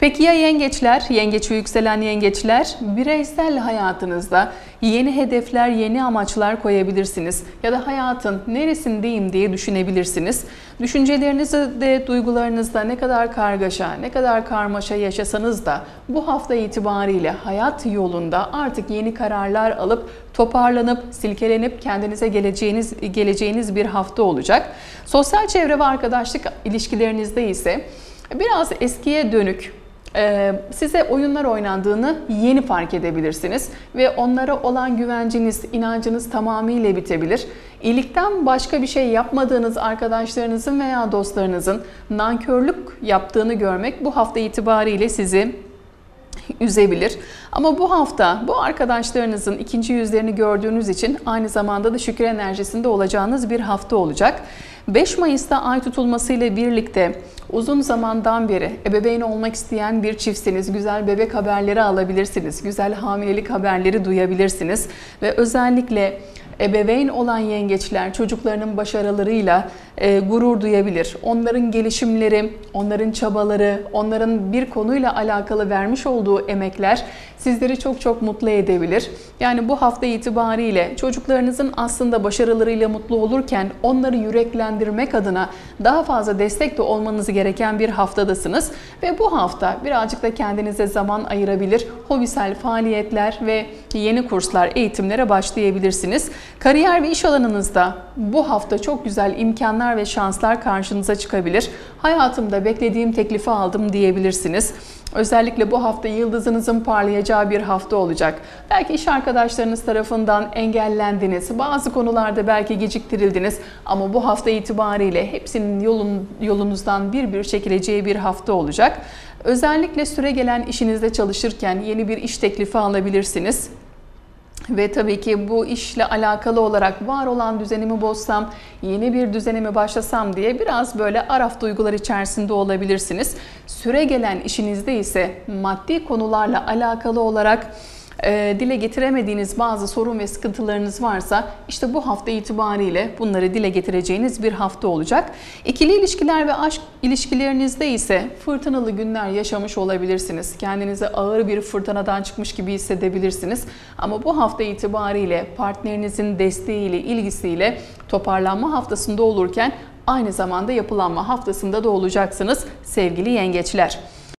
Peki ya yengeçler, yengeç yükselen yengeçler bireysel hayatınızda yeni hedefler, yeni amaçlar koyabilirsiniz. Ya da hayatın neresindeyim diye düşünebilirsiniz. Düşüncelerinizde de duygularınızda ne kadar kargaşa, ne kadar karmaşa yaşasanız da bu hafta itibariyle hayat yolunda artık yeni kararlar alıp toparlanıp, silkelenip kendinize geleceğiniz geleceğiniz bir hafta olacak. Sosyal çevre ve arkadaşlık ilişkilerinizde ise biraz eskiye dönük size oyunlar oynandığını yeni fark edebilirsiniz ve onlara olan güvenciniz, inancınız tamamıyla bitebilir. İyilikten başka bir şey yapmadığınız arkadaşlarınızın veya dostlarınızın nankörlük yaptığını görmek bu hafta itibariyle sizi üzebilir. Ama bu hafta bu arkadaşlarınızın ikinci yüzlerini gördüğünüz için aynı zamanda da şükür enerjisinde olacağınız bir hafta olacak. 5 Mayıs'ta ay tutulmasıyla birlikte uzun zamandan beri ebeveyn olmak isteyen bir çiftsiniz. Güzel bebek haberleri alabilirsiniz. Güzel hamilelik haberleri duyabilirsiniz. Ve özellikle ebeveyn olan yengeçler çocuklarının başarılarıyla e, gurur duyabilir. Onların gelişimleri, onların çabaları, onların bir konuyla alakalı vermiş olduğu emekler sizleri çok çok mutlu edebilir. Yani bu hafta itibariyle çocuklarınızın aslında başarılarıyla mutlu olurken onları yüreklendirmek adına daha fazla destek de olmanız gereken bir haftadasınız. Ve bu hafta birazcık da kendinize zaman ayırabilir, hobisel faaliyetler ve yeni kurslar, eğitimlere başlayabilirsiniz. Kariyer ve iş alanınızda bu hafta çok güzel imkanlar ve şanslar karşınıza çıkabilir. Hayatımda beklediğim teklifi aldım diyebilirsiniz. Özellikle bu hafta yıldızınızın parlayacağı bir hafta olacak. Belki iş arkadaşlarınız tarafından engellendiniz. Bazı konularda belki geciktirildiniz ama bu hafta itibariyle hepsinin yolun, yolunuzdan bir bir çekileceği bir hafta olacak. Özellikle süre gelen işinizde çalışırken yeni bir iş teklifi alabilirsiniz. Ve tabii ki bu işle alakalı olarak var olan düzenimi bozsam, yeni bir düzenimi başlasam diye biraz böyle araf duygular içerisinde olabilirsiniz. Süre gelen işinizde ise maddi konularla alakalı olarak e, dile getiremediğiniz bazı sorun ve sıkıntılarınız varsa işte bu hafta itibariyle bunları dile getireceğiniz bir hafta olacak. İkili ilişkiler ve aşk ilişkilerinizde ise fırtınalı günler yaşamış olabilirsiniz. Kendinizi ağır bir fırtınadan çıkmış gibi hissedebilirsiniz. Ama bu hafta itibariyle partnerinizin desteğiyle, ilgisiyle toparlanma haftasında olurken aynı zamanda yapılanma haftasında da olacaksınız sevgili yengeçler.